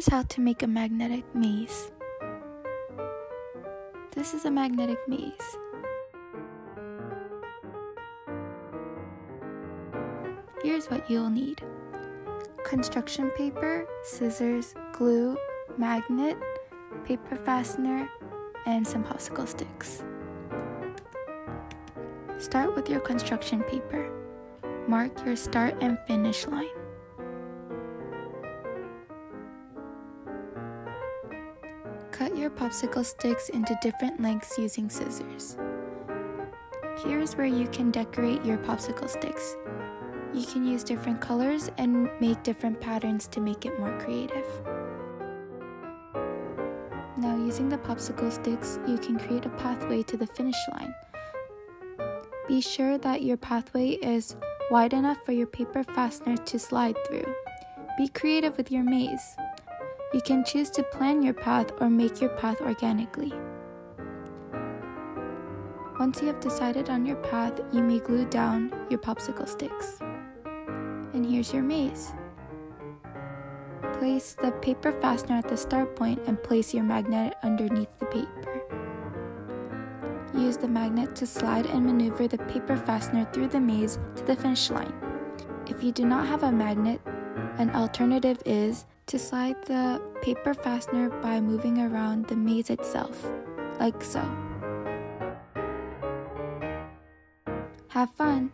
Here's how to make a magnetic maze. This is a magnetic maze. Here's what you'll need construction paper, scissors, glue, magnet, paper fastener, and some popsicle sticks. Start with your construction paper. Mark your start and finish line. Cut your popsicle sticks into different lengths using scissors. Here's where you can decorate your popsicle sticks. You can use different colors and make different patterns to make it more creative. Now using the popsicle sticks, you can create a pathway to the finish line. Be sure that your pathway is wide enough for your paper fastener to slide through. Be creative with your maze. You can choose to plan your path or make your path organically. Once you have decided on your path, you may glue down your popsicle sticks. And here's your maze. Place the paper fastener at the start point and place your magnet underneath the paper. Use the magnet to slide and maneuver the paper fastener through the maze to the finish line. If you do not have a magnet, an alternative is to slide the paper fastener by moving around the maze itself, like so. Have fun!